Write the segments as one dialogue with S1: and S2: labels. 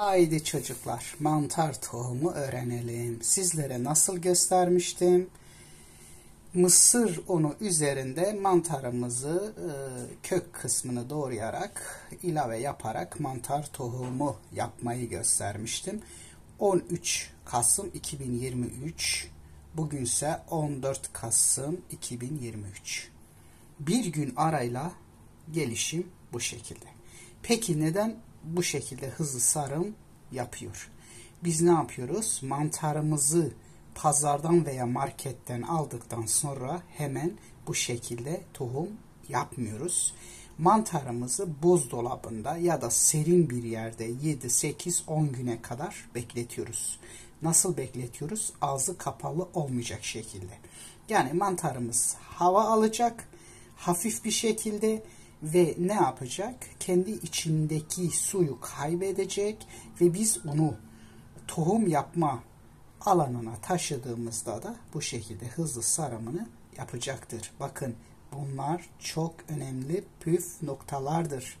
S1: Haydi çocuklar mantar tohumu öğrenelim. Sizlere nasıl göstermiştim? Mısır unu üzerinde mantarımızı e, kök kısmını doğrayarak ilave yaparak mantar tohumu yapmayı göstermiştim. 13 Kasım 2023 bugünse 14 Kasım 2023 bir gün arayla gelişim bu şekilde. Peki neden bu şekilde hızlı sarım yapıyor? Biz ne yapıyoruz? Mantarımızı pazardan veya marketten aldıktan sonra hemen bu şekilde tohum yapmıyoruz. Mantarımızı buzdolabında ya da serin bir yerde 7, 8, 10 güne kadar bekletiyoruz. Nasıl bekletiyoruz? Ağzı kapalı olmayacak şekilde. Yani mantarımız hava alacak hafif bir şekilde ve ne yapacak? Kendi içindeki suyu kaybedecek ve biz onu tohum yapma alanına taşıdığımızda da bu şekilde hızlı sarımını yapacaktır. Bakın bunlar çok önemli püf noktalardır.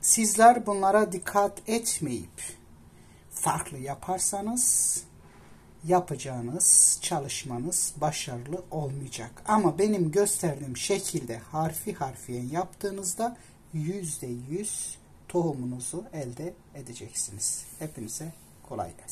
S1: Sizler bunlara dikkat etmeyip farklı yaparsanız yapacağınız çalışmanız başarılı olmayacak. Ama benim gösterdiğim şekilde harfi harfiyen yaptığınızda yüzde yüz tohumunuzu elde edeceksiniz. Hepinize kolay gelsin.